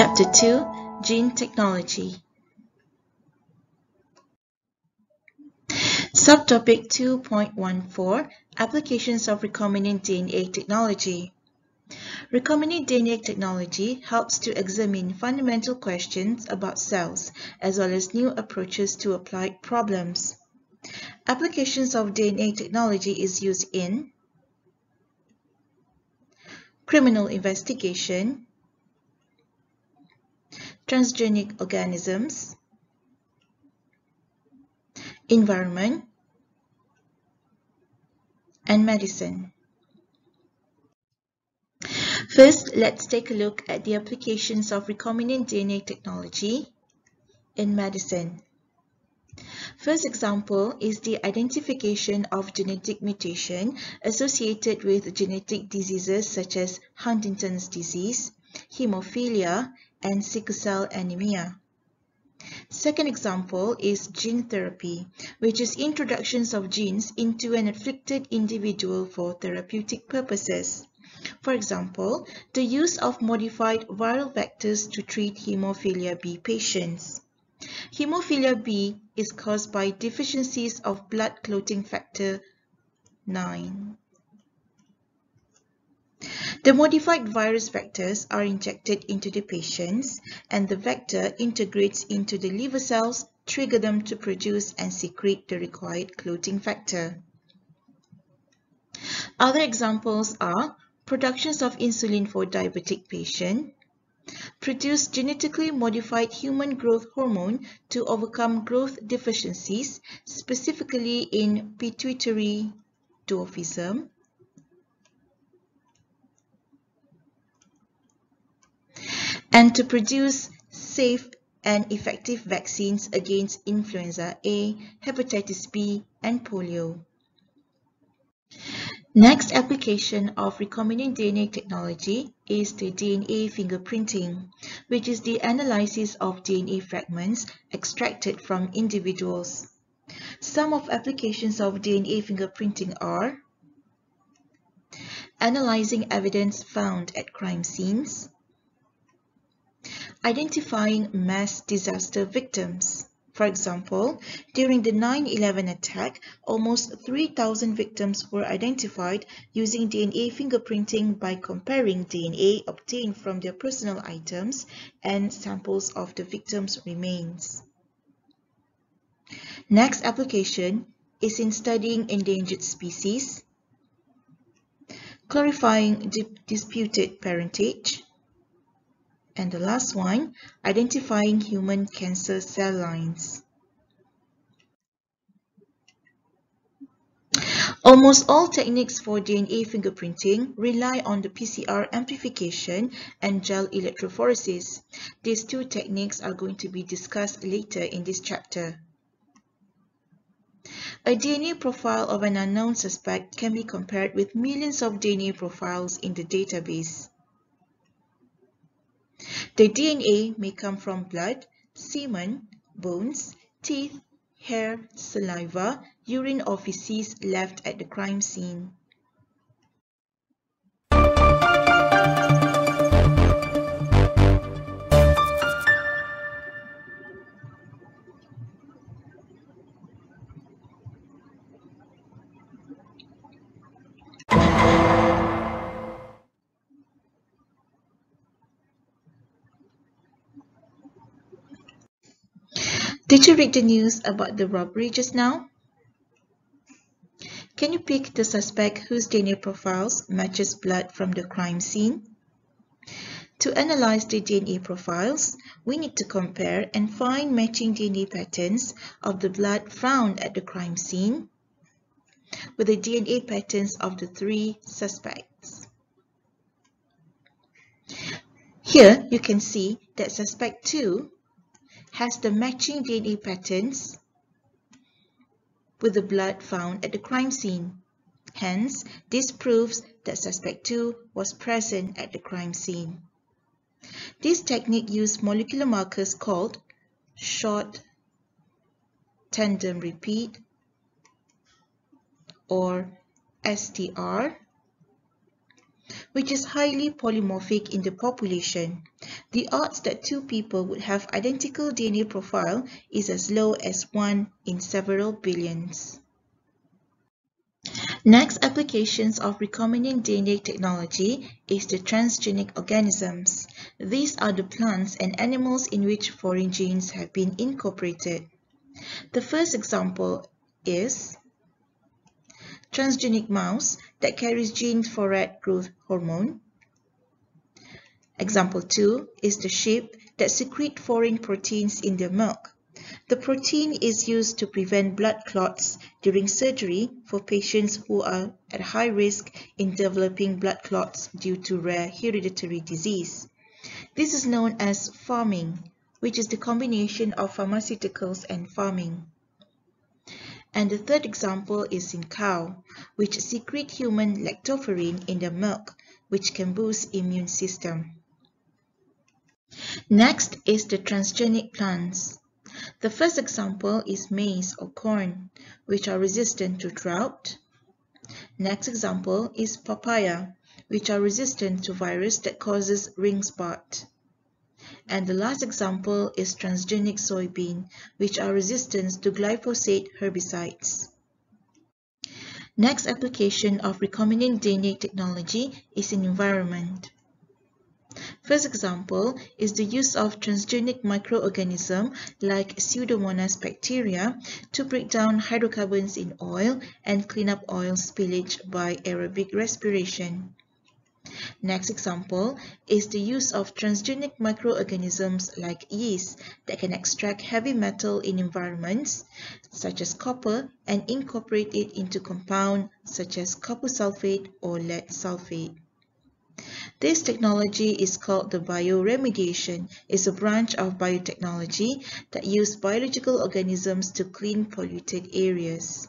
Chapter 2 Gene Technology Subtopic 2.14 Applications of Recombinant DNA Technology Recombinant DNA technology helps to examine fundamental questions about cells as well as new approaches to applied problems. Applications of DNA technology is used in criminal investigation, transgenic organisms, environment, and medicine. First, let's take a look at the applications of recombinant DNA technology in medicine. First example is the identification of genetic mutation associated with genetic diseases such as Huntington's disease, hemophilia, and sickle cell anemia. Second example is gene therapy, which is introductions of genes into an afflicted individual for therapeutic purposes. For example, the use of modified viral vectors to treat hemophilia B patients. Hemophilia B is caused by deficiencies of blood clotting factor 9. The modified virus vectors are injected into the patients and the vector integrates into the liver cells, trigger them to produce and secrete the required clotting factor. Other examples are productions of insulin for diabetic patient, produce genetically modified human growth hormone to overcome growth deficiencies, specifically in pituitary dwarfism, and to produce safe and effective vaccines against influenza A, hepatitis B, and polio. Next application of recombinant DNA technology is the DNA fingerprinting, which is the analysis of DNA fragments extracted from individuals. Some of applications of DNA fingerprinting are analyzing evidence found at crime scenes, identifying mass disaster victims, for example, during the 9-11 attack, almost 3,000 victims were identified using DNA fingerprinting by comparing DNA obtained from their personal items and samples of the victims' remains. Next application is in studying endangered species, clarifying disputed parentage, and the last one, identifying human cancer cell lines. Almost all techniques for DNA fingerprinting rely on the PCR amplification and gel electrophoresis. These two techniques are going to be discussed later in this chapter. A DNA profile of an unknown suspect can be compared with millions of DNA profiles in the database. The DNA may come from blood, semen, bones, teeth, hair, saliva, urine or feces left at the crime scene. Did you read the news about the robbery just now? Can you pick the suspect whose DNA profiles matches blood from the crime scene? To analyze the DNA profiles, we need to compare and find matching DNA patterns of the blood found at the crime scene with the DNA patterns of the three suspects. Here you can see that suspect 2 has the matching DNA patterns with the blood found at the crime scene. Hence, this proves that suspect 2 was present at the crime scene. This technique used molecular markers called short tandem repeat or STR which is highly polymorphic in the population. The odds that two people would have identical DNA profile is as low as 1 in several billions. Next applications of recombinant DNA technology is the transgenic organisms. These are the plants and animals in which foreign genes have been incorporated. The first example is transgenic mouse that carries genes for rat growth hormone. Example 2 is the sheep that secrete foreign proteins in their milk. The protein is used to prevent blood clots during surgery for patients who are at high risk in developing blood clots due to rare hereditary disease. This is known as pharming, which is the combination of pharmaceuticals and farming. And the third example is in cow, which secrete human lactoferrin in their milk, which can boost immune system. Next is the transgenic plants. The first example is maize or corn, which are resistant to drought. Next example is papaya, which are resistant to virus that causes ring spot. And the last example is transgenic soybean, which are resistant to glyphosate herbicides. Next application of recombinant DNA technology is in environment. First example is the use of transgenic microorganisms like Pseudomonas bacteria to break down hydrocarbons in oil and clean up oil spillage by aerobic respiration. Next example is the use of transgenic microorganisms like yeast that can extract heavy metal in environments such as copper and incorporate it into compound such as copper sulfate or lead sulfate. This technology is called the bioremediation. It's a branch of biotechnology that uses biological organisms to clean polluted areas.